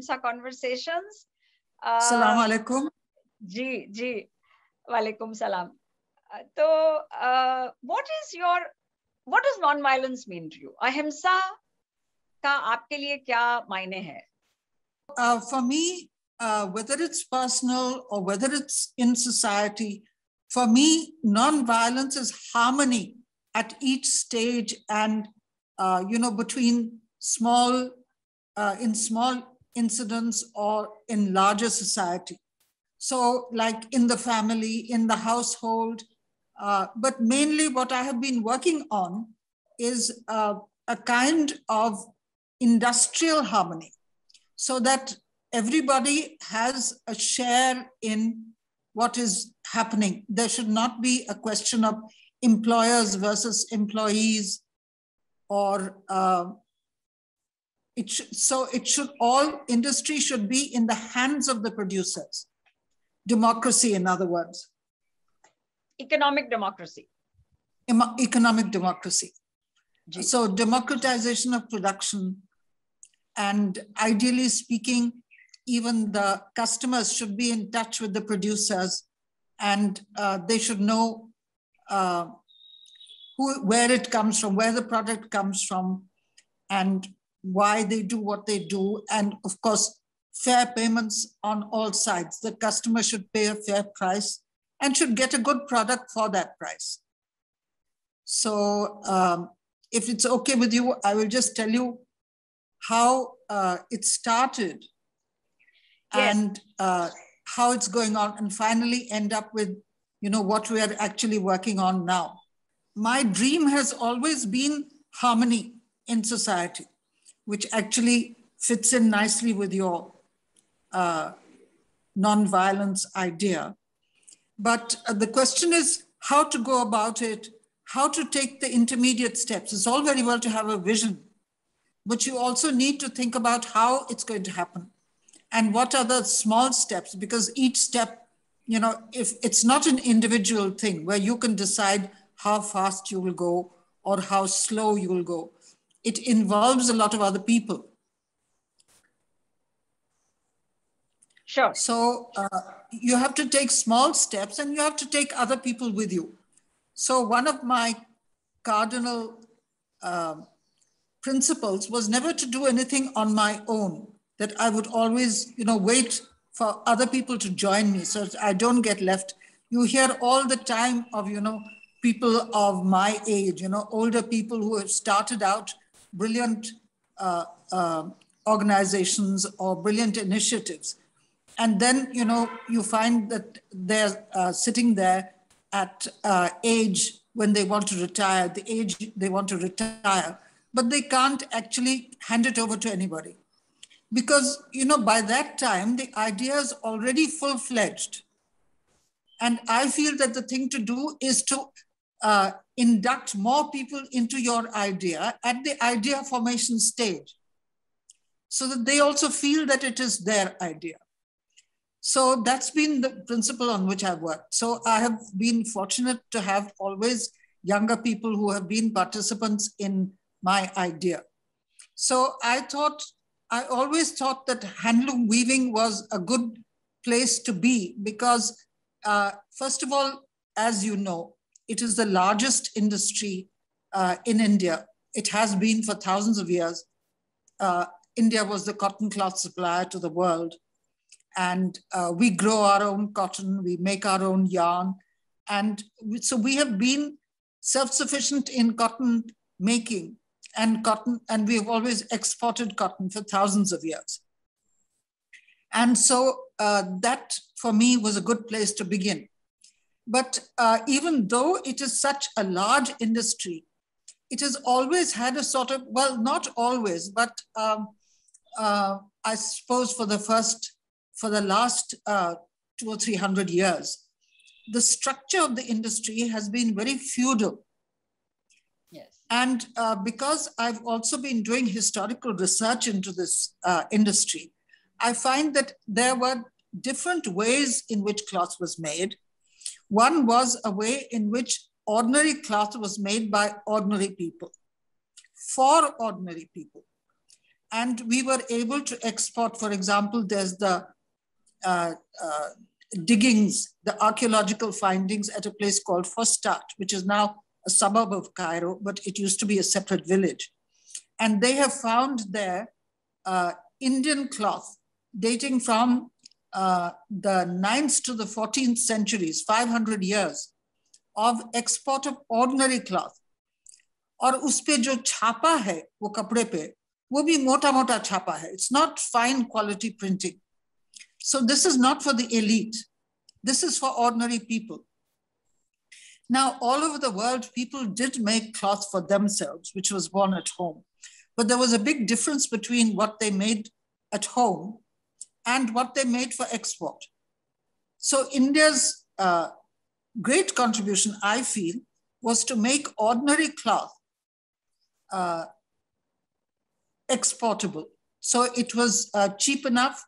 IMSA conversations. Uh, alaikum. जी जी वालेकुम सलाम तो what is your what does non violence mean to you अहिंसा का आपके लिए क्या मायने है for me whether it's personal or whether it's in society for me non-violence is harmony at each stage and uh, you know between small uh, in small incidents or in larger society. So like in the family in the household uh, but mainly what i have been working on is uh, a kind of industrial harmony so that everybody has a share in what is happening. There should not be a question of employers versus employees or uh, it should, so it should all industry should be in the hands of the producers. Democracy in other words. Economic democracy. Economic democracy. So democratization of production and ideally speaking even the customers should be in touch with the producers and uh, they should know uh, who, where it comes from, where the product comes from, and why they do what they do. And of course, fair payments on all sides. The customer should pay a fair price and should get a good product for that price. So, um, if it's okay with you, I will just tell you how uh, it started yes. and uh, how it's going on, and finally end up with you know, what we are actually working on now. My dream has always been harmony in society, which actually fits in nicely with your uh, non-violence idea. But uh, the question is how to go about it, how to take the intermediate steps. It's all very well to have a vision, but you also need to think about how it's going to happen and what are the small steps, because each step you know, if it's not an individual thing where you can decide how fast you will go or how slow you will go, it involves a lot of other people. Sure. So uh, you have to take small steps and you have to take other people with you. So one of my cardinal uh, principles was never to do anything on my own, that I would always, you know, wait for other people to join me so I don't get left. You hear all the time of, you know, people of my age, you know, older people who have started out brilliant uh, uh, organizations or brilliant initiatives. And then, you know, you find that they're uh, sitting there at uh, age when they want to retire, the age they want to retire, but they can't actually hand it over to anybody because you know by that time the idea is already full-fledged and i feel that the thing to do is to uh, induct more people into your idea at the idea formation stage so that they also feel that it is their idea. So that's been the principle on which i've worked. So i have been fortunate to have always younger people who have been participants in my idea. So i thought I always thought that handloom weaving was a good place to be because, uh, first of all, as you know, it is the largest industry uh, in India. It has been for thousands of years. Uh, India was the cotton cloth supplier to the world. And uh, we grow our own cotton, we make our own yarn. And so we have been self sufficient in cotton making and cotton, and we have always exported cotton for thousands of years. And so uh, that for me was a good place to begin. But uh, even though it is such a large industry, it has always had a sort of, well, not always, but um, uh, I suppose for the first, for the last uh, two or 300 years, the structure of the industry has been very feudal. Yes. And uh, because I've also been doing historical research into this uh, industry, I find that there were different ways in which cloth was made. One was a way in which ordinary cloth was made by ordinary people for ordinary people. And we were able to export, for example, there's the uh, uh, diggings, the archaeological findings at a place called Fustat, which is now a suburb of Cairo, but it used to be a separate village. And they have found there uh, Indian cloth dating from uh, the 9th to the 14th centuries, 500 years of export of ordinary cloth. और उस पे जो छापा है वो कपड़े पे वो भी मोटा मोटा छापा है it's not fine quality printing so this is not for the elite this is for ordinary people. Now, all over the world, people did make cloth for themselves, which was worn at home. But there was a big difference between what they made at home and what they made for export. So, India's uh, great contribution, I feel, was to make ordinary cloth uh, exportable. So, it was uh, cheap enough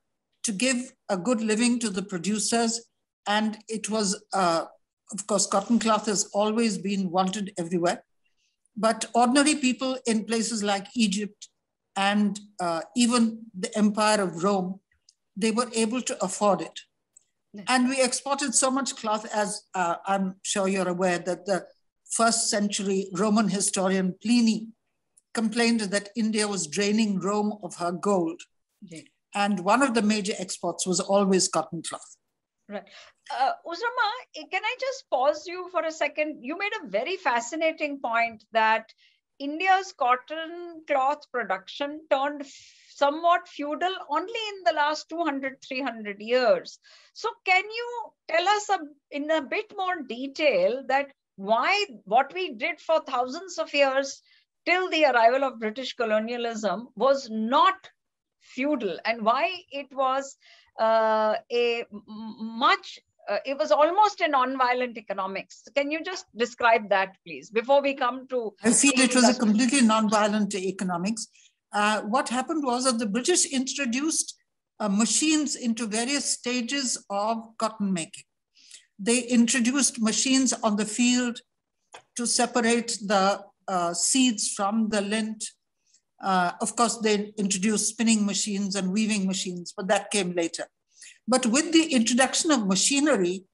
to give a good living to the producers and it was, uh, of course, cotton cloth has always been wanted everywhere. But ordinary people in places like Egypt and uh, even the Empire of Rome, they were able to afford it. And we exported so much cloth, as uh, I'm sure you're aware, that the first century Roman historian Pliny complained that India was draining Rome of her gold. And one of the major exports was always cotton cloth. Right. Uh, Uzramma, can I just pause you for a second? You made a very fascinating point that India's cotton cloth production turned somewhat feudal only in the last 200, 300 years. So can you tell us a, in a bit more detail that why what we did for thousands of years till the arrival of British colonialism was not feudal and why it was uh, a much uh, it was almost a non-violent economics. Can you just describe that, please, before we come to? I feel it was a completely non-violent economics. Uh, what happened was that the British introduced uh, machines into various stages of cotton making. They introduced machines on the field to separate the uh, seeds from the lint. Uh, of course, they introduced spinning machines and weaving machines, but that came later. But with the introduction of machinery,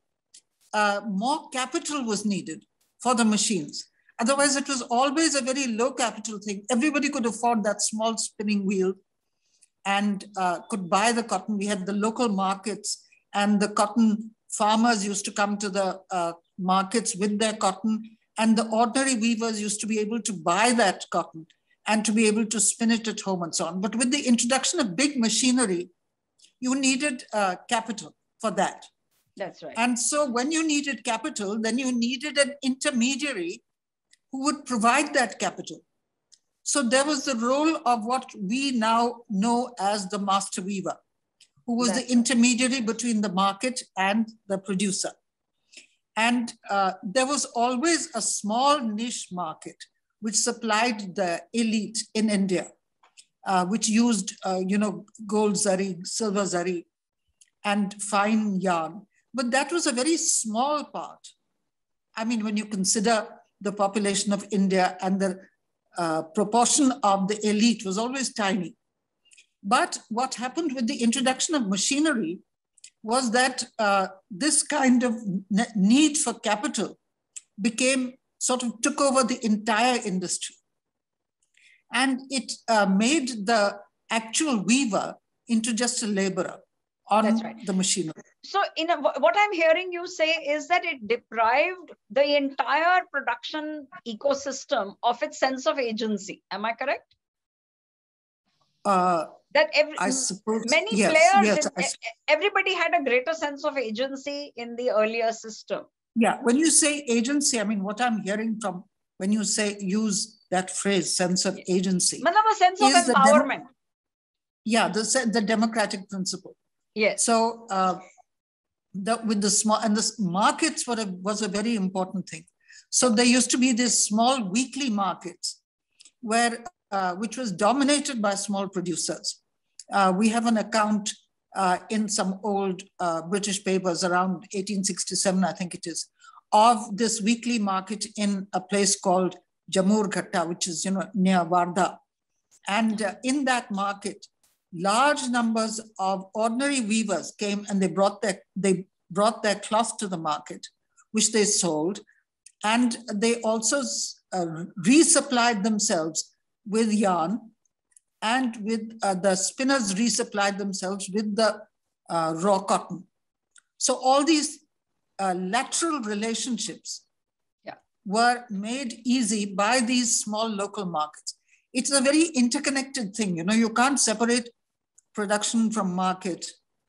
uh, more capital was needed for the machines. Otherwise, it was always a very low capital thing. Everybody could afford that small spinning wheel and uh, could buy the cotton. We had the local markets, and the cotton farmers used to come to the uh, markets with their cotton, and the ordinary weavers used to be able to buy that cotton and to be able to spin it at home and so on. But with the introduction of big machinery, you needed uh, capital for that. That's right. And so when you needed capital, then you needed an intermediary who would provide that capital. So there was the role of what we now know as the master weaver, who was That's the intermediary between the market and the producer. And uh, there was always a small niche market which supplied the elite in India uh, which used, uh, you know, gold zari, silver zari, and fine yarn. But that was a very small part. I mean, when you consider the population of India and the uh, proportion of the elite was always tiny. But what happened with the introduction of machinery was that uh, this kind of need for capital became sort of took over the entire industry and it uh, made the actual weaver into just a laborer on right. the machinery. So, in a, what I'm hearing you say is that it deprived the entire production ecosystem of its sense of agency. Am I correct? Uh, that every, I suppose, many yes, players, yes, everybody had a greater sense of agency in the earlier system. Yeah, when you say agency, I mean, what I'm hearing from when you say use that phrase, sense of agency. a sense of empowerment. yeah, the, the democratic principle. Yes. So uh, the, with the small, and the markets were a, was a very important thing. So there used to be these small weekly markets where, uh, which was dominated by small producers. Uh, we have an account uh, in some old uh, British papers around 1867, I think it is, of this weekly market in a place called Jamur Ghatta, which is you know near Wardha. And uh, in that market, large numbers of ordinary weavers came and they brought their, they brought their cloth to the market, which they sold. And they also uh, resupplied themselves with yarn and with uh, the spinners resupplied themselves with the uh, raw cotton. So all these uh, lateral relationships yeah. were made easy by these small local markets. It's a very interconnected thing. You know, you can't separate production from market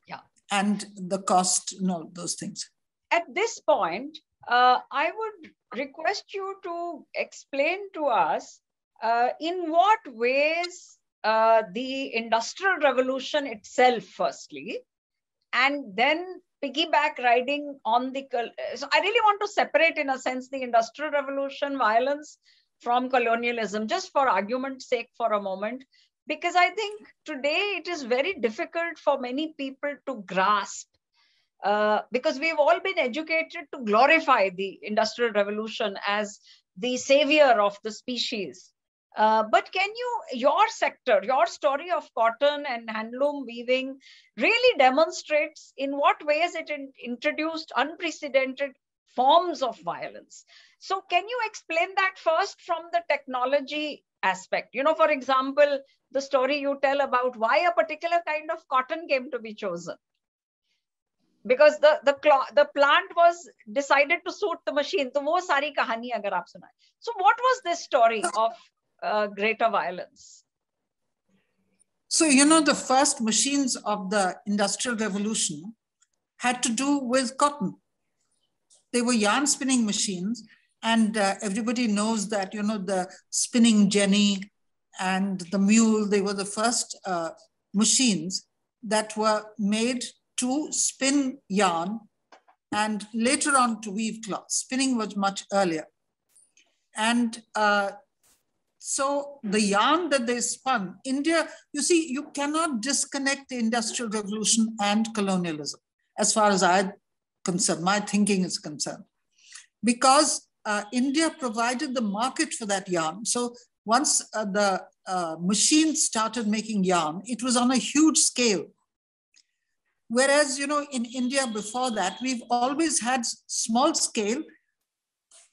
yeah. and the cost, you know, those things. At this point, uh, I would request you to explain to us uh, in what ways uh, the industrial revolution itself, firstly, and then piggyback riding on the. So I really want to separate, in a sense, the industrial revolution violence from colonialism, just for argument's sake for a moment, because I think today it is very difficult for many people to grasp. Uh, because we've all been educated to glorify the industrial revolution as the savior of the species uh, but can you, your sector, your story of cotton and handloom weaving really demonstrates in what ways it in, introduced unprecedented forms of violence. So can you explain that first from the technology aspect? You know, for example, the story you tell about why a particular kind of cotton came to be chosen. Because the the the plant was decided to suit the machine. So वो सारी कहानी अगर आप सुनाए. So what was this story of uh, greater violence? So, you know, the first machines of the Industrial Revolution had to do with cotton. They were yarn spinning machines, and uh, everybody knows that, you know, the spinning jenny and the mule, they were the first uh, machines that were made to spin yarn and later on to weave cloth. Spinning was much earlier. And uh, so the yarn that they spun, India, you see, you cannot disconnect the Industrial Revolution and colonialism, as far as I'm concerned, my thinking is concerned. Because uh, India provided the market for that yarn. So once uh, the uh, machines started making yarn, it was on a huge scale. Whereas, you know, in India before that, we've always had small scale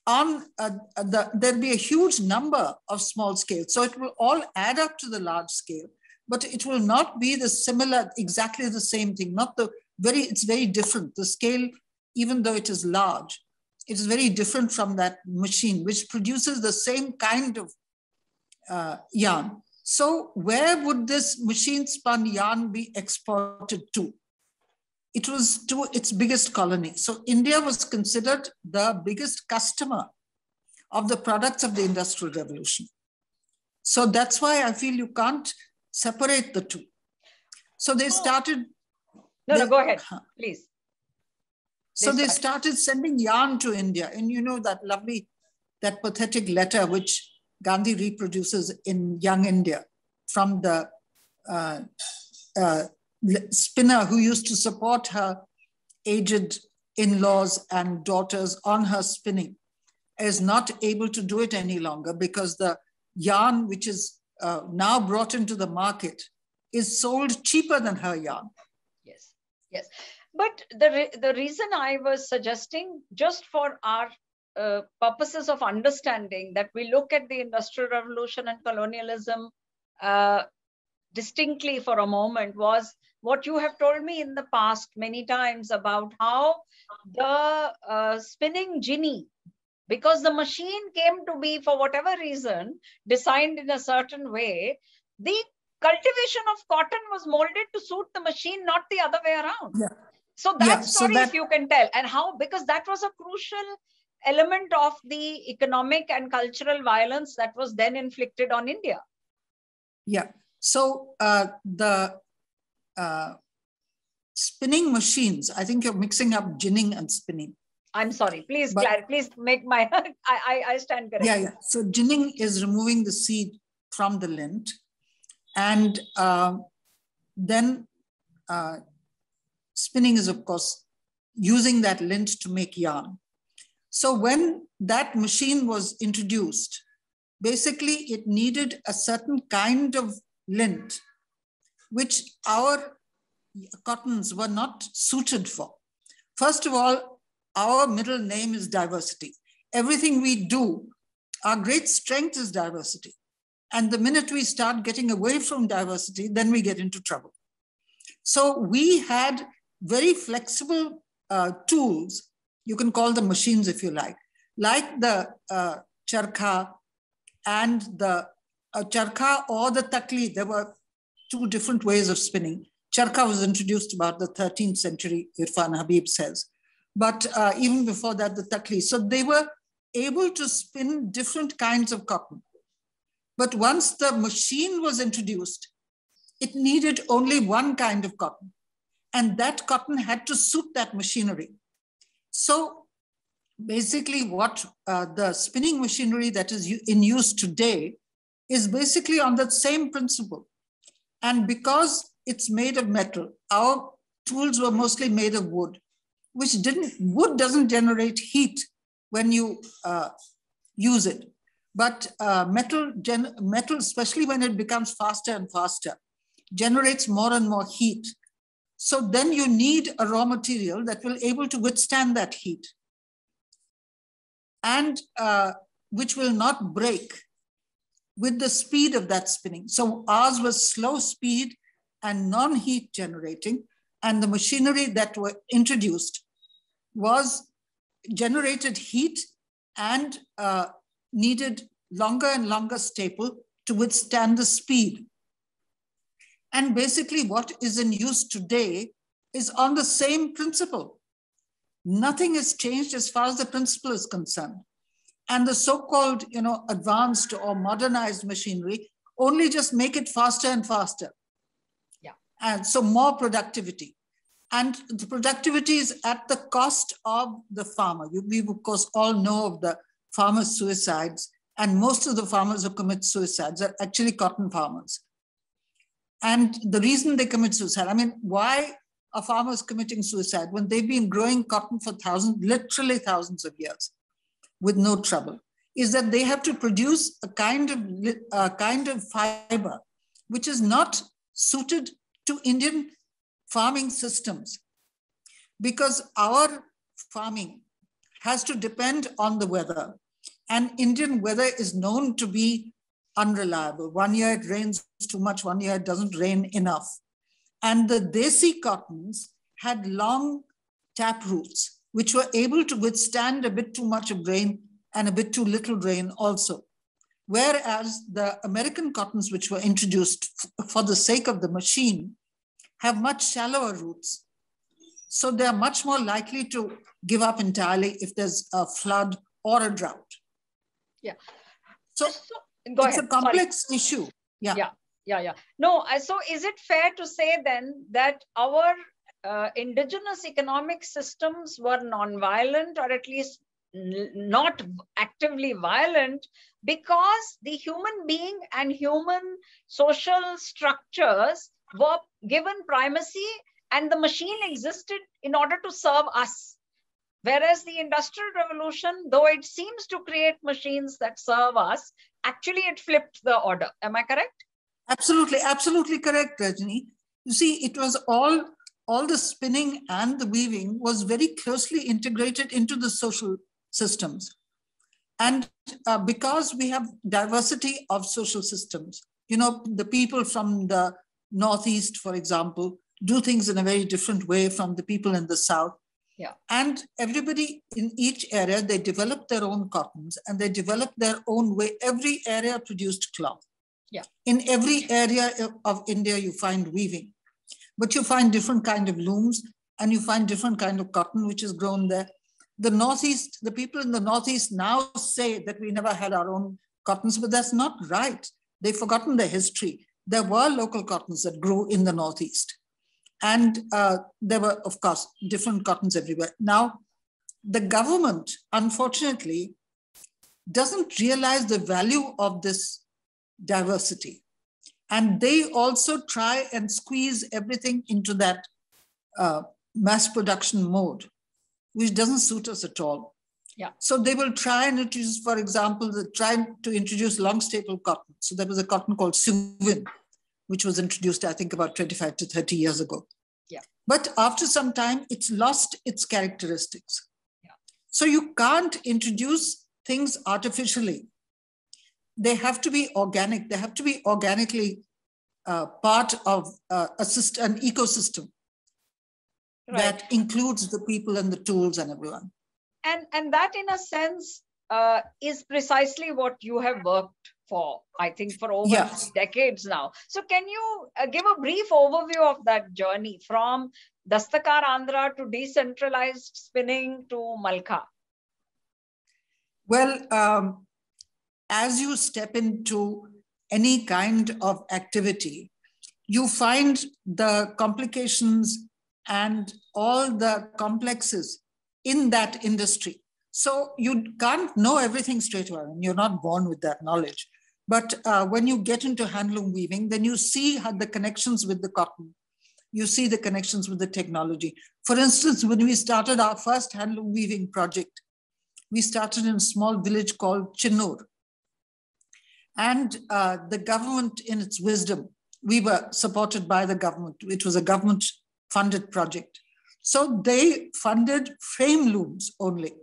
on uh, the, there'll be a huge number of small scales. So it will all add up to the large scale, but it will not be the similar, exactly the same thing. Not the very, it's very different. The scale, even though it is large, it is very different from that machine, which produces the same kind of uh, yarn. So where would this machine spun yarn be exported to? It was to its biggest colony. So India was considered the biggest customer of the products of the Industrial Revolution. So that's why I feel you can't separate the two. So they started. No, they, no, go ahead, please. So they, they started sending yarn to India. And you know that lovely, that pathetic letter which Gandhi reproduces in Young India from the uh, uh, spinner who used to support her aged in-laws and daughters on her spinning is not able to do it any longer because the yarn which is uh, now brought into the market is sold cheaper than her yarn. Yes, yes. But the, re the reason I was suggesting, just for our uh, purposes of understanding, that we look at the Industrial Revolution and colonialism uh, distinctly for a moment was what you have told me in the past many times about how the uh, spinning jinny, because the machine came to be for whatever reason, designed in a certain way, the cultivation of cotton was molded to suit the machine, not the other way around. Yeah. So that yeah, story, so that... if you can tell, and how, because that was a crucial element of the economic and cultural violence that was then inflicted on India. Yeah. So uh, the uh, spinning machines. I think you're mixing up ginning and spinning. I'm sorry. Please, but, please make my. I, I, I stand corrected. Yeah, yeah. So ginning is removing the seed from the lint, and uh, then uh, spinning is, of course, using that lint to make yarn. So when that machine was introduced, basically it needed a certain kind of lint, which our cottons were not suited for. First of all, our middle name is diversity. Everything we do, our great strength is diversity. And the minute we start getting away from diversity, then we get into trouble. So we had very flexible uh, tools. You can call them machines if you like, like the uh, charkha and the uh, charkha or the takli. There were two different ways of spinning. Charkha was introduced about the 13th century, Irfan Habib says. But uh, even before that, the takli. So they were able to spin different kinds of cotton. But once the machine was introduced, it needed only one kind of cotton. And that cotton had to suit that machinery. So basically what uh, the spinning machinery that is in use today is basically on that same principle. And because it's made of metal, our tools were mostly made of wood, which didn't, wood doesn't generate heat when you uh, use it. But uh, metal, gen, metal, especially when it becomes faster and faster, generates more and more heat. So then you need a raw material that will able to withstand that heat and uh, which will not break with the speed of that spinning. So ours was slow speed and non-heat generating, and the machinery that were introduced was generated heat and uh, needed longer and longer staple to withstand the speed. And basically what is in use today is on the same principle. Nothing has changed as far as the principle is concerned. And the so-called, you know, advanced or modernized machinery only just make it faster and faster. Yeah. And so more productivity. And the productivity is at the cost of the farmer. We, of course, all know of the farmer suicides. And most of the farmers who commit suicides are actually cotton farmers. And the reason they commit suicide, I mean, why are farmers committing suicide when they've been growing cotton for thousands, literally thousands of years with no trouble, is that they have to produce a kind of, a kind of fiber which is not suited to Indian farming systems because our farming has to depend on the weather. And Indian weather is known to be unreliable. One year it rains too much, one year it doesn't rain enough. And the Desi cottons had long tap roots, which were able to withstand a bit too much of rain and a bit too little rain also. Whereas the American cottons, which were introduced for the sake of the machine, have much shallower roots. So they're much more likely to give up entirely if there's a flood or a drought. Yeah. So, so it's ahead. a complex Sorry. issue. Yeah. Yeah. Yeah. Yeah. No. Uh, so is it fair to say then that our uh, indigenous economic systems were non-violent or at least not actively violent because the human being and human social structures were given primacy and the machine existed in order to serve us Whereas the Industrial Revolution, though it seems to create machines that serve us, actually it flipped the order. Am I correct? Absolutely, absolutely correct, Rajni. You see, it was all, all the spinning and the weaving was very closely integrated into the social systems. And uh, because we have diversity of social systems, you know, the people from the Northeast, for example, do things in a very different way from the people in the South. Yeah. And everybody in each area, they developed their own cottons and they developed their own way. Every area produced cloth. Yeah. In every area of India, you find weaving, but you find different kind of looms and you find different kind of cotton, which is grown there. The Northeast, the people in the Northeast now say that we never had our own cottons, but that's not right. They've forgotten their history. There were local cottons that grew in the Northeast. And uh, there were, of course, different cottons everywhere. Now, the government, unfortunately, doesn't realize the value of this diversity. And they also try and squeeze everything into that uh, mass production mode, which doesn't suit us at all. Yeah. So they will try and introduce, for example, try to introduce long staple cotton. So there was a cotton called Suvin, which was introduced, I think, about 25 to 30 years ago. Yeah. But after some time, it's lost its characteristics. Yeah. So you can't introduce things artificially. They have to be organic. They have to be organically uh, part of uh, a system, an ecosystem Right. that includes the people and the tools and everyone. and and that in a sense uh, is precisely what you have worked for i think for over Yes. decades now so can you uh, give a brief overview of that journey from Dastkar Andhra to decentralized spinning to Malkha Well, um, as you step into any kind of activity, you find the complications and all the complexes in that industry. So you can't know everything straight away, and you're not born with that knowledge. But uh, when you get into handloom weaving, then you see how the connections with the cotton, you see the connections with the technology. For instance, when we started our first handloom weaving project, we started in a small village called Chinnur. And uh, the government, in its wisdom, we were supported by the government. It was a government funded project. So they funded frame looms only.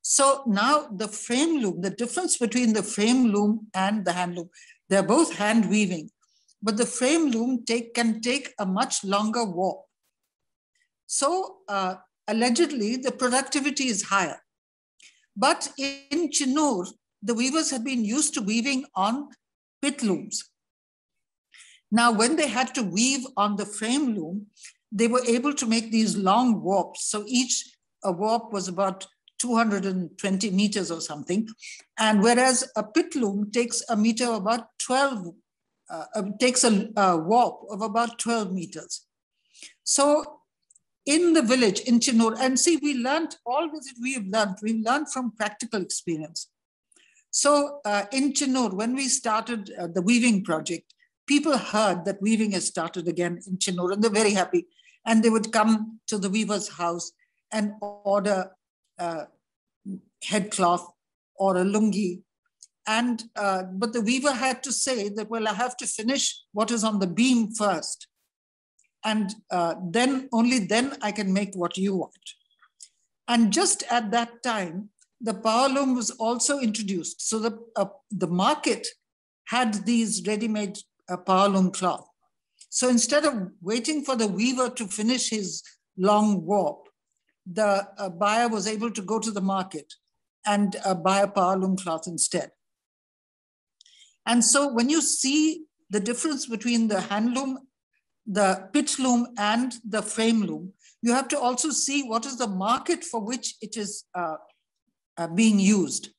So now the frame loom, the difference between the frame loom and the hand loom, they're both hand weaving, but the frame loom take, can take a much longer warp. So uh, allegedly the productivity is higher. But in Chinnur, the weavers had been used to weaving on pit looms. Now, when they had to weave on the frame loom, they were able to make these long warps. So each warp was about 220 meters or something. And whereas a pit loom takes a meter about 12, uh, uh, takes a, a warp of about 12 meters. So in the village in Chinnur, and see, we learned all that we have learned, we've learned from practical experience. So uh, in Chinnur, when we started uh, the weaving project, people heard that weaving has started again in Chinnur, and they're very happy. And they would come to the weaver's house and order uh, headcloth or a lungi. And uh, but the weaver had to say that, well, I have to finish what is on the beam first, and uh, then only then I can make what you want. And just at that time, the power loom was also introduced. So the uh, the market had these ready-made uh, power loom cloth. So instead of waiting for the weaver to finish his long warp, the uh, buyer was able to go to the market and uh, buy a power loom cloth instead. And so when you see the difference between the hand loom, the pit loom, and the frame loom, you have to also see what is the market for which it is uh, uh, being used.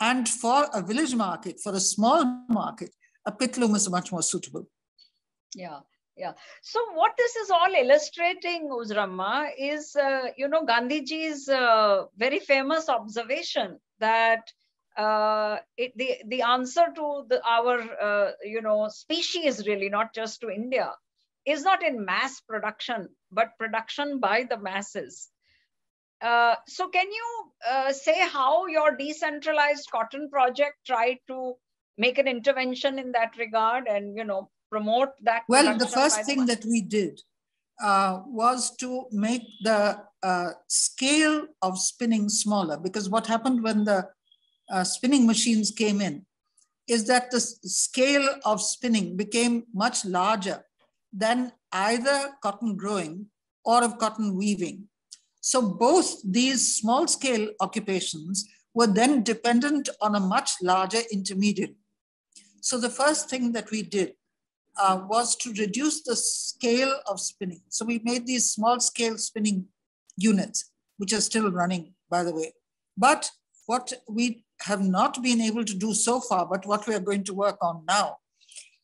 And for a village market, for a small market, a pit loom is much more suitable. Yeah, yeah. So what this is all illustrating, Uzramma, is uh, you know Gandhiji's uh, very famous observation that uh, it, the the answer to the, our uh, you know species really not just to India is not in mass production but production by the masses. Uh, so can you uh, say how your decentralized cotton project tried to make an intervention in that regard and you know promote that well the first thing that we did uh, was to make the uh, scale of spinning smaller. Because what happened when the uh, spinning machines came in is that the scale of spinning became much larger than either cotton growing or of cotton weaving so both these small scale occupations were then dependent on a much larger intermediary so the first thing that we did uh, was to reduce the scale of spinning. So we made these small scale spinning units, which are still running, by the way. But what we have not been able to do so far, but what we are going to work on now,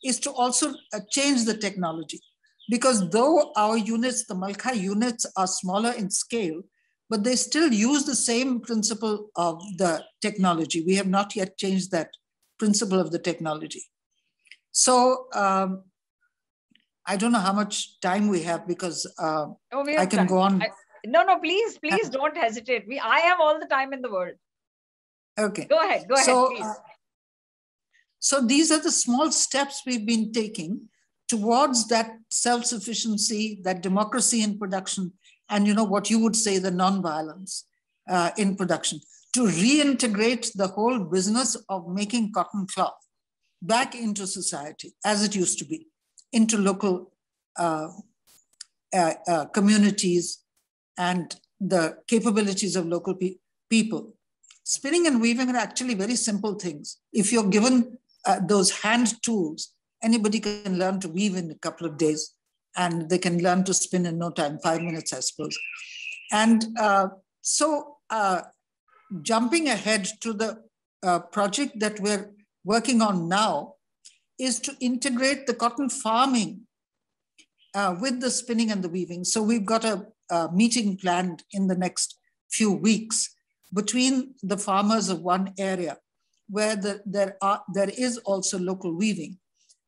is to also uh, change the technology. Because though our units, the Malkha units, are smaller in scale, but they still use the same principle of the technology. We have not yet changed that principle of the technology. So um, I don't know how much time we have because uh, Oh, we I can time. go on I- No, no, please, please don't hesitate. We, I have all the time in the world. Okay. Go ahead. Go so, ahead, please. Uh, so these are the small steps we've been taking towards that self-sufficiency, that democracy in production, and you know what you would say the non-violence uh, in production to reintegrate the whole business of making cotton cloth back into society as it used to be, into local uh, uh, uh communities and the capabilities of local pe people. Spinning and weaving are actually very simple things. If you're given uh, those hand tools, anybody can learn to weave in a couple of days and they can learn to spin in no time, five minutes, I suppose. And uh, so uh, jumping ahead to the uh, project that we're working on now is to integrate the cotton farming uh, with the spinning and the weaving. So we've got a, a, meeting planned in the next few weeks between the farmers of one area where the, there, are, there is also local weaving.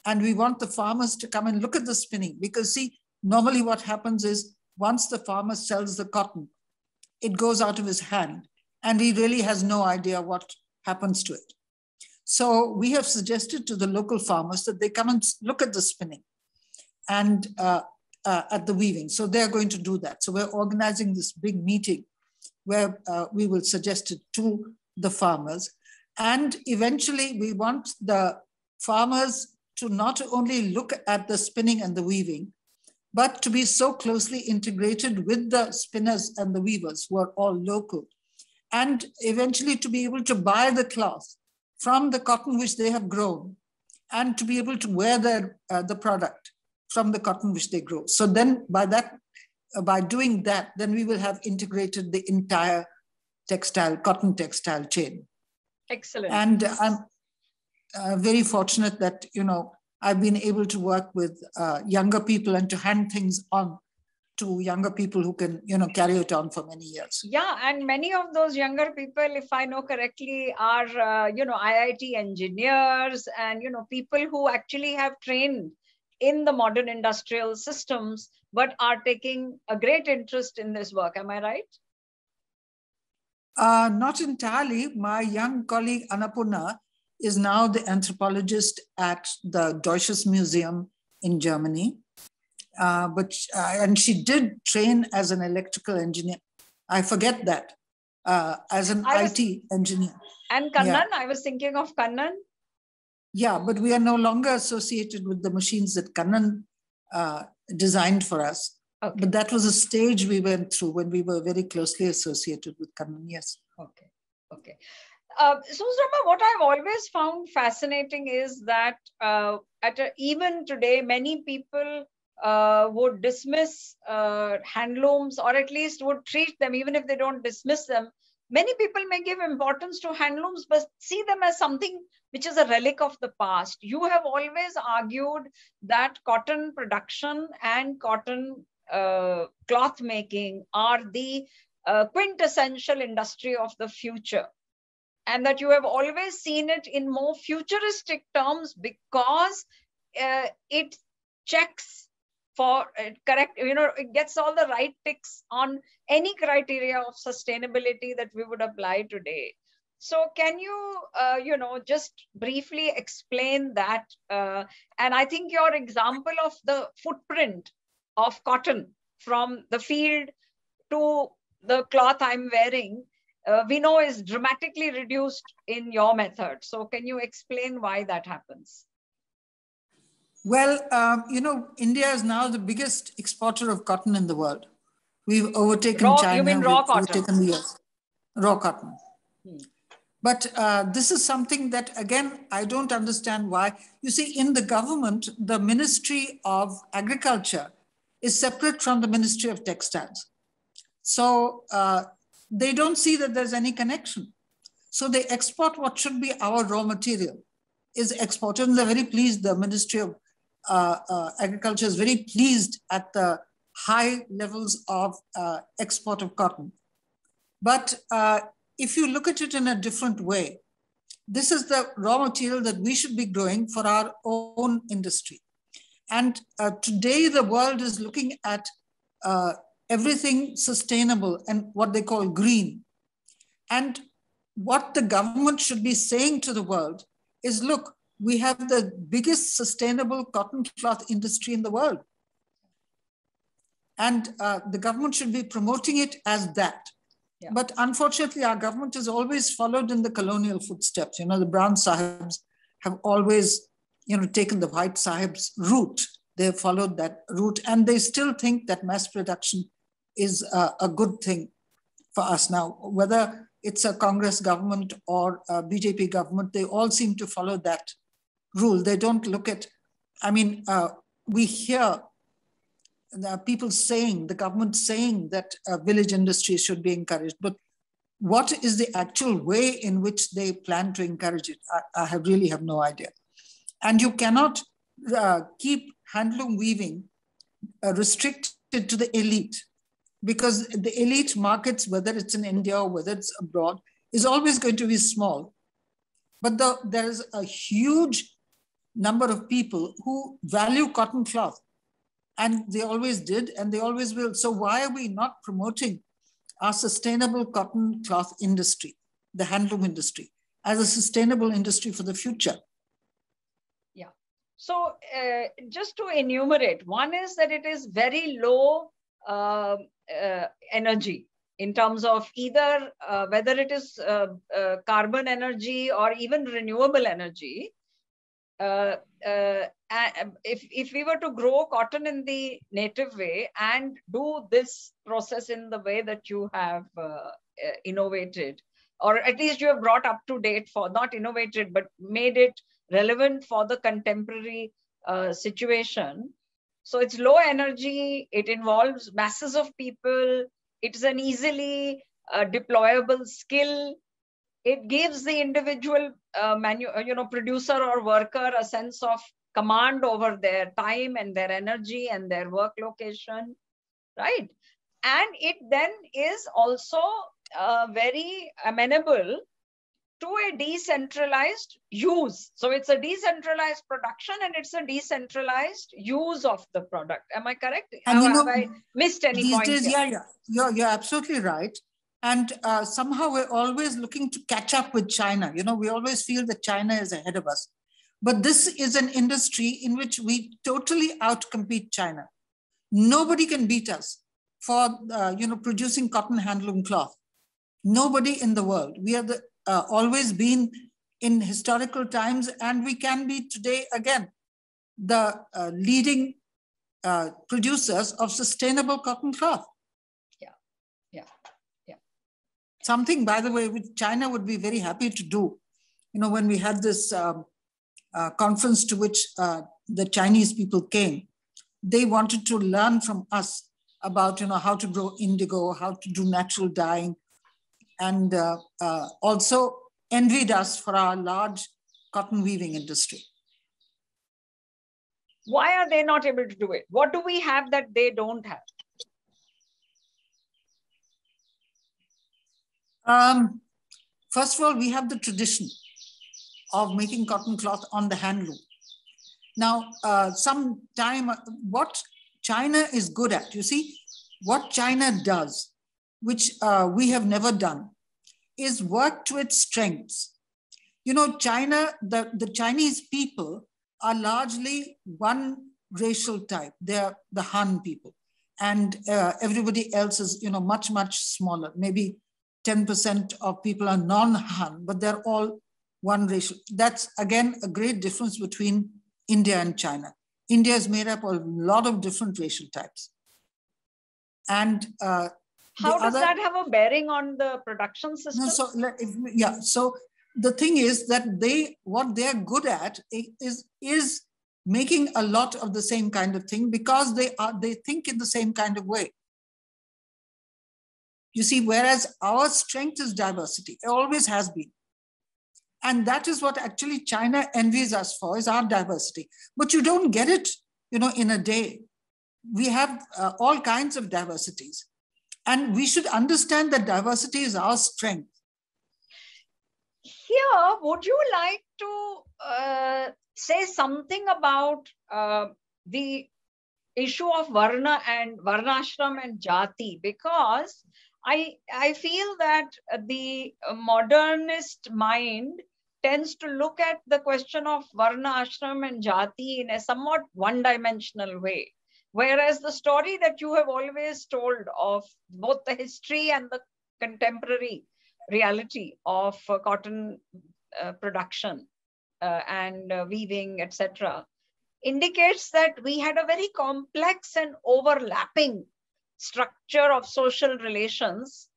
And we want the farmers to come and look at the spinning because see, normally what happens is once the farmer sells the cotton, it goes out of his hand and he really has no idea what happens to it. So we have suggested to the local farmers that they come and look at the spinning and uh, uh, at the weaving. So they're going to do that. So we're organizing this big meeting where uh, we will suggest it to the farmers. And eventually we want the farmers to not only look at the spinning and the weaving, but to be so closely integrated with the spinners and the weavers who are all local and eventually to be able to buy the cloth from the cotton which they have grown and to be able to wear their, uh, the product from the cotton which they grow. So then by that, uh, by doing that, then we will have integrated the entire textile, cotton textile chain. Excellent. And I'm uh, very fortunate that, you know, I've been able to work with uh, younger people and to hand things on to younger people who can you know carry it on for many years. Yeah and many of those younger people if i know correctly are uh, you know iit engineers and you know people who actually have trained in the modern industrial systems but are taking a great interest in this work. Am i right? Uh, not entirely. My young colleague annapurna is now the anthropologist at the deutsches museum in germany uh, but uh, and she did train as an electrical engineer. I forget that uh, as an was, IT engineer. And Kannan, yeah. I was thinking of Kannan. Yeah, but we are no longer associated with the machines that Kannan uh, designed for us. Okay. But that was a stage we went through when we were very closely associated with Kannan. Yes. Okay. Okay. Uh, so, what I've always found fascinating is that uh, at a, even today, many people uh, would dismiss uh, handlooms or at least would treat them, even if they don't dismiss them. Many people may give importance to handlooms, but see them as something which is a relic of the past. You have always argued that cotton production and cotton uh, cloth making are the uh, quintessential industry of the future. And that you have always seen it in more futuristic terms because uh, it checks for uh, correct you know it gets all the right ticks on any criteria of sustainability that we would apply today. So can you uh, you know just briefly explain that uh, and i think your example of the footprint of cotton from the field to the cloth i'm wearing uh, we know is dramatically reduced in your method so can you explain why that happens well, um, you know, India is now the biggest exporter of cotton in the world. We've overtaken raw, China. You mean raw cotton? Overtaken the US. Raw cotton. Hmm. But uh, this is something that, again, I don't understand why. You see, in the government, the Ministry of Agriculture is separate from the Ministry of Textiles. So uh, they don't see that there's any connection. So they export what should be our raw material is exported. And they're very pleased, the Ministry of uh, uh, agriculture is very pleased at the high levels of uh, export of cotton. But if you look at it in a different way, this is the raw material that we should be growing for our own industry. And uh, today, the world is looking at uh, everything sustainable and what they call green. And what the government should be saying to the world is look, we have the biggest sustainable cotton cloth industry in the world. And uh, the government should be promoting it as that. Yeah. But unfortunately, our government has always followed in the colonial footsteps. You know, the brown sahibs have always, you know, taken the white sahibs' route. They have followed that route, and they still think that mass production is a, a good thing for us now. Whether it's a Congress government or a BJP government, they all seem to follow that rule. They don't look at, I mean, uh, we hear people saying, the government saying that uh, village industries should be encouraged, but what is the actual way in which they plan to encourage it? I, I have really have no idea. And you cannot uh, keep handloom weaving uh, restricted to the elite because the elite markets, whether it's in India or whether it's abroad, is always going to be small. But the, there is a huge number of people who value cotton cloth. And they always did, and they always will. So, why are we not promoting our sustainable cotton cloth industry, the handloom industry, as a sustainable industry for the future? Yeah. So, uh, just to enumerate, one is that it is very low uh, energy in terms of either uh, whether it is uh, uh, carbon energy or even renewable energy. Uh, if, if we were to grow cotton in the native way and do this process in the way that you have innovated, or at least you have brought up to date for not innovated, but made it relevant for the contemporary situation, so it's low energy, it involves masses of people, it's an easily uh, deployable skill. It gives the individual uh, manu- uh, you know, producer or worker a sense of command over their time and their energy and their work location, right? And it then is also uh, very amenable to a decentralized use. So it's a decentralized production and it's a decentralized use of the product. Am I correct? And you know, have I missed any these days, yeah, yeah, you're, you're absolutely right. And uh, somehow we're always looking to catch up with China. You know, we always feel that China is ahead of us. But this is an industry in which we totally outcompete China. Nobody can beat us for, uh, you know, producing cotton handloom cloth. Nobody in the world. We are the uh, always been in historical times, and we can be today again the uh, leading uh, producers of sustainable cotton cloth. Yeah, yeah, yeah. Something, by the way, which China would be very happy to do. You know, when we had this um, uh, conference to which uh, the Chinese people came, they wanted to learn from us about, you know, how to grow indigo, how to do natural dyeing, and uh, uh, also envied us for our large cotton weaving industry. Why are they not able to do it? What do we have that they don't have? Um, first of all, we have the tradition of making cotton cloth on the handloom. Now, uh, some time, what China is good at, you see, what China does which uh, we have never done, is work to its strengths. You know, China, the, the Chinese people are largely one racial type. They're the Han people. And uh, everybody else is, you know, much, much smaller. Maybe 10% of people are non-Han, but they're all one racial. That's, again, a great difference between India and China. India is made up of a lot of different racial types. And uh, how does other, that have a bearing on the production system? No, so yeah, so the thing is that they what they're good at is is making a lot of the same kind of thing because they are they think in the same kind of way. You see, whereas our strength is diversity, it always has been. And that is what actually China envies us for, is our diversity. But you don't get it, you know, in a day. We have uh, all kinds of diversities. And we should understand that diversity is our strength. Here, would you like to uh, say something about uh, the issue of varna and varnashram and jati because I, I feel that the modernist mind tends to look at the question of varna, ashram, and jati in a somewhat one dimensional way. Whereas the story that you have always told of both the history and the contemporary reality of uh, cotton uh, production uh, and uh, weaving, etc., indicates that we had a very complex and overlapping structure of social relations.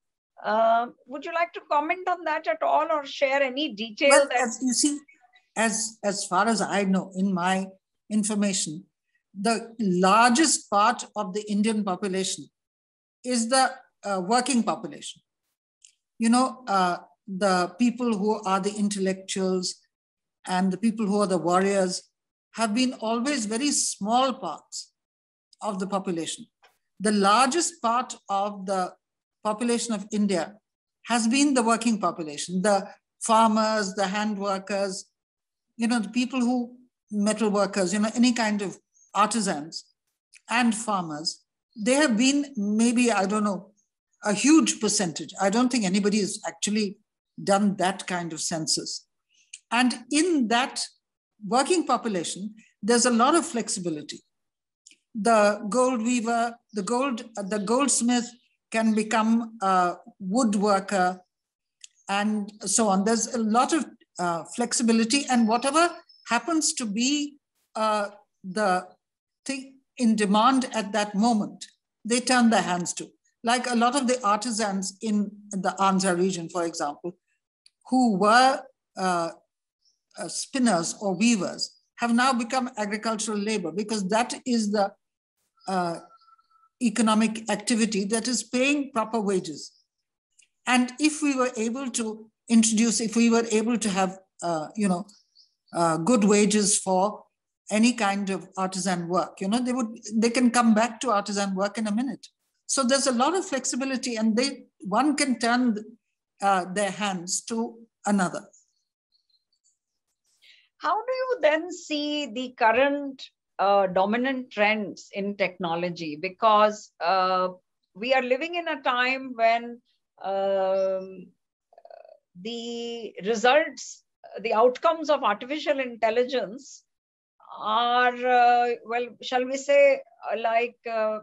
Uh, would you like to comment on that at all or share any detail? Well, that... as you see, as, as far as I know in my information, the largest part of the Indian population is the uh, working population. You know, uh, the people who are the intellectuals and the people who are the warriors have been always very small parts of the population the largest part of the population of India has been the working population, the farmers, the hand workers, you know, the people who, metal workers, you know, any kind of artisans and farmers. They have been maybe, I don't know, a huge percentage. I don't think anybody has actually done that kind of census. And in that working population, there's a lot of flexibility the gold weaver, the gold, the goldsmith can become a woodworker and so on. There's a lot of uh, flexibility and whatever happens to be uh, the thing in demand at that moment, they turn their hands to. Like a lot of the artisans in the Andhra region, for example, who were uh, uh spinners or weavers, have now become agricultural labor because that is the uh, economic activity that is paying proper wages. And if we were able to introduce, if we were able to have, uh, you know, uh, good wages for any kind of artisan work, you know, they would, they can come back to artisan work in a minute. So there's a lot of flexibility and they, one can turn uh, their hands to another. How do you then see the current uh, dominant trends in technology because uh, we are living in a time when um, the results, the outcomes of artificial intelligence are, uh, well, shall we say, uh, like uh,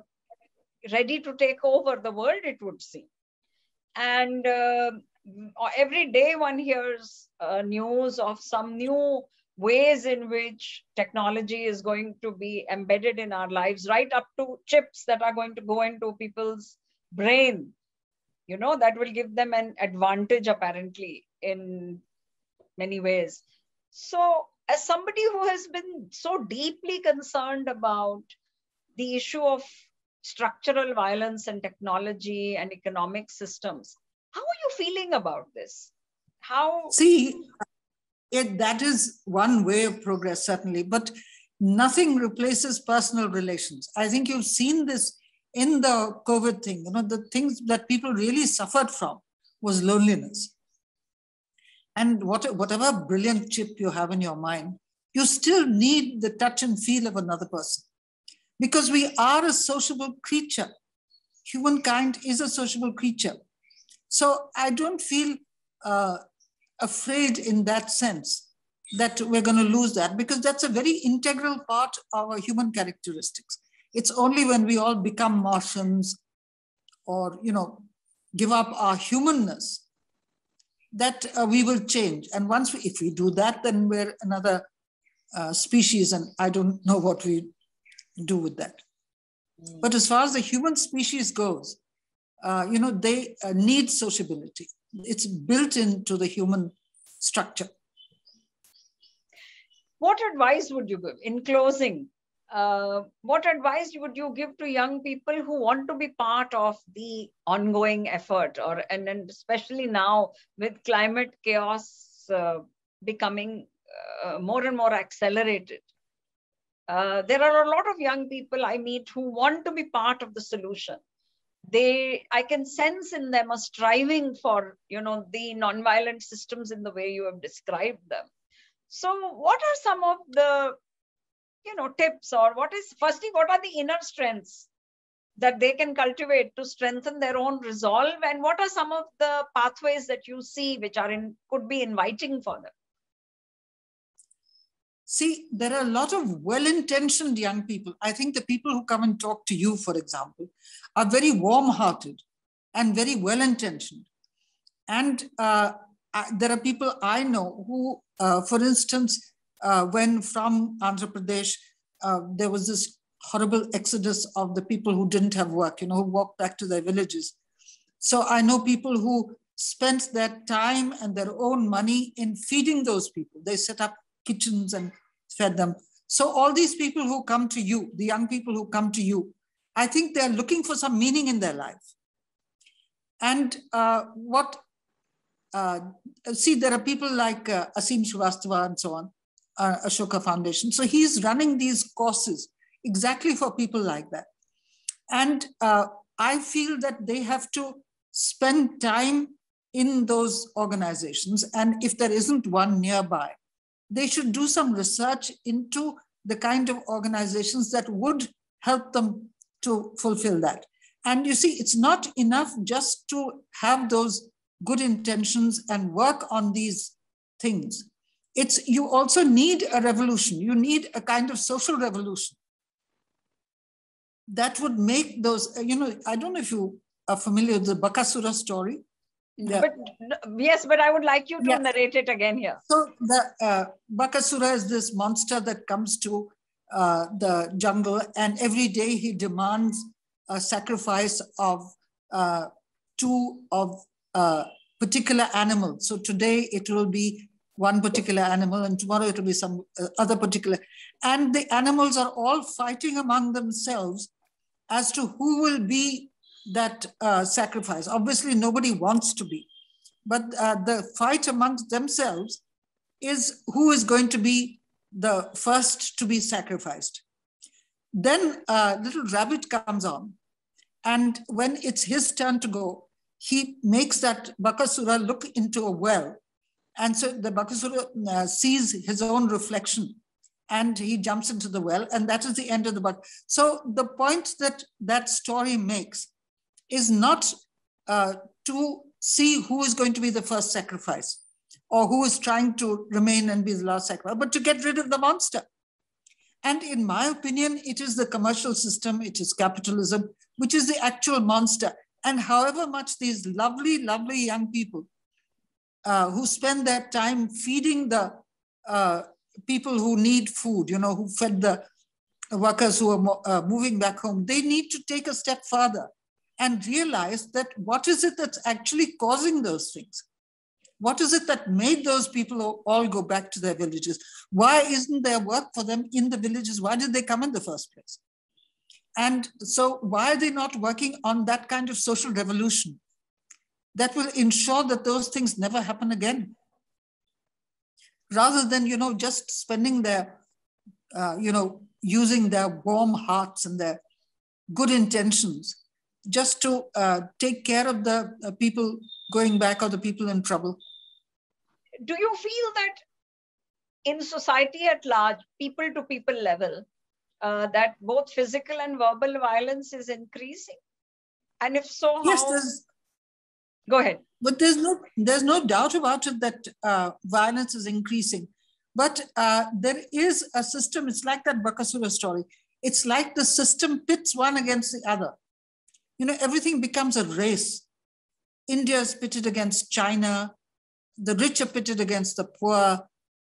ready to take over the world, it would seem. And uh, every day one hears news of some new ways in which technology is going to be embedded in our lives, right up to chips that are going to go into people's brain, you know, that will give them an advantage apparently in many ways. So, as somebody who has been so deeply concerned about the issue of structural violence and technology and economic systems, how are you feeling about this? How see it, that is one way of progress, certainly, but nothing replaces personal relations. I think you've seen this in the COVID thing. You know, the things that people really suffered from was loneliness. And what, whatever brilliant chip you have in your mind, you still need the touch and feel of another person because we are a sociable creature. Humankind is a sociable creature. So I don't feel uh, afraid in that sense that we're going to lose that because that's a very integral part of our human characteristics. It's only when we all become Martians or, you know, give up our humanness that uh, we will change. And once we, if we do that, then we're another uh, species, and I don't know what we do with that. Mm. But as far as the human species goes, uh, you know, they uh, need sociability it's built into the human structure. What advice would you give in closing? Uh, what advice would you give to young people who want to be part of the ongoing effort or and, and especially now with climate chaos uh, becoming uh, more and more accelerated? Uh, there are a lot of young people i meet who want to be part of the solution. They i can sense in them a striving for you know the nonviolent systems in the way you have described them. So what are some of the you know tips or what is firstly what are the inner strengths that they can cultivate to strengthen their own resolve? And what are some of the pathways that you see which are in could be inviting for them? See there are a lot of well-intentioned young people. I think the people who come and talk to you for example are very warm-hearted and very well-intentioned. And uh, there are people i know who uh, for instance uh, when from andhra pradesh uh, there was this horrible exodus of the people who didn't have work, you know, who walked back to their villages. So I know people who spent their time and their own money in feeding those people. They set up kitchens and fed them. So all these people who come to you, the young people who come to you, I think they're looking for some meaning in their life. And uh, what, uh, see, there are people like uh, Asim Srivastava and so on, uh, Ashoka Foundation. So he's running these courses exactly for people like that. And uh, I feel that they have to spend time in those organizations. And if there isn't one nearby, they should do some research into the kind of organizations that would help them to fulfill that. And you see, it's not enough just to have those good intentions and work on these things. It's you also need a revolution. You need a kind of social revolution that would make those, uh, you know, I don't know if you are familiar with the Bakasura story. Yeah. But yes, but I would like you to yeah. narrate it again here. So the uh, Bakasura is this monster that comes to uh, the jungle, and every day he demands a sacrifice of uh, two of uh, particular animals. So today it will be one particular animal, and tomorrow it will be some uh, other particular. And the animals are all fighting among themselves as to who will be that uh, sacrifice. Obviously, nobody wants to be, but uh, the fight amongst themselves is who is going to be the first to be sacrificed. Then uh, little rabbit comes on, and when it's his turn to go, he makes that Bakasura look into a well. And so the Bakasura uh, sees his own reflection and he jumps into the well and that is the end of the book. So the point that that story makes is not uh, to see who is going to be the first sacrifice or who is trying to remain and be the last sacrifice but to get rid of the monster. And in my opinion it is the commercial system it is capitalism which is the actual monster. And however much these lovely lovely young people uh, who spend their time feeding the uh, people who need food, you know, who fed the workers who are uh, moving back home, they need to take a step further and realize that what is it that's actually causing those things? What is it that made those people all go back to their villages? Why isn't there work for them in the villages? Why did they come in the first place? And so, why are they not working on that kind of social revolution that will ensure that those things never happen again? rather than, you know, just spending their, uh, you know, using their warm hearts and their good intentions just to uh, take care of the uh, people going back or the people in trouble. Do you feel that in society at large, people to people level, uh, that both physical and verbal violence is increasing? And if so, yes, there's, Go ahead. But there's no there's no doubt about it that uh, violence is increasing. But uh, there is a system. It's like that Bakasura story. It's like the system pits one against the other. You know, everything becomes a race. India is pitted against China. The rich are pitted against the poor.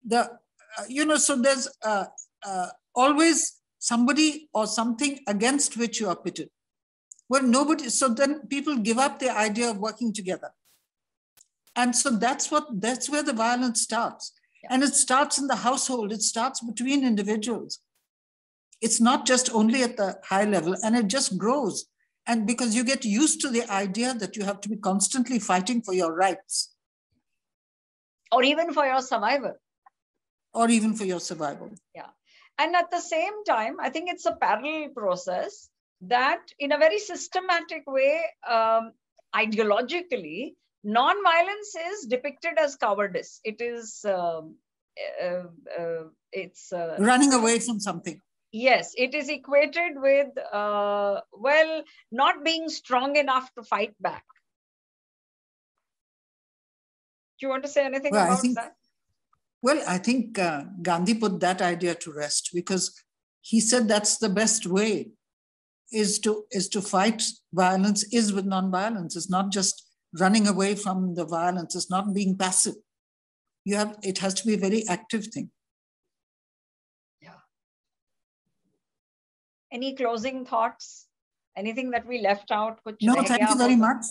The uh, you know, so there's uh, uh, always somebody or something against which you are pitted. Well, nobody, so then people give up the idea of working together. And so that's what that's where the violence starts. And it starts in the household, it starts between individuals. It's not just only at the high level, and it just grows. And because you get used to the idea that you have to be constantly fighting for your rights. Or even for your survival. Or even for your survival. Yeah. And at the same time, I think it's a parallel process that in a very systematic way, um, ideologically, non-violence is depicted as cowardice. It is, um, uh, uh, it's uh, running away from something. Yes, it is equated with, uh, well, not being strong enough to fight back. Do you want to say anything well, about think, that? Well, I think uh, Gandhi put that idea to rest because he said that's the best way is to is to fight violence is with non-violence. It's not just running away from the violence. It's not being passive. You have it has to be a very active thing. Yeah. Any closing thoughts? Anything that we left out? no, thank you very much.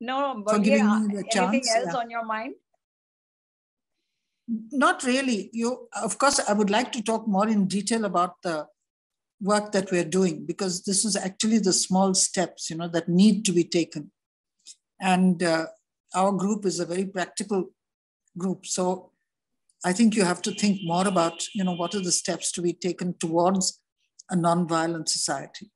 No, but yeah, anything chance. else yeah. on your mind? Not really. You, of course, I would like to talk more in detail about the work that we're doing because this is actually the small steps, you know, that need to be taken. And uh, our group is a very practical group. So I think you have to think more about, you know, what are the steps to be taken towards a non-violent society.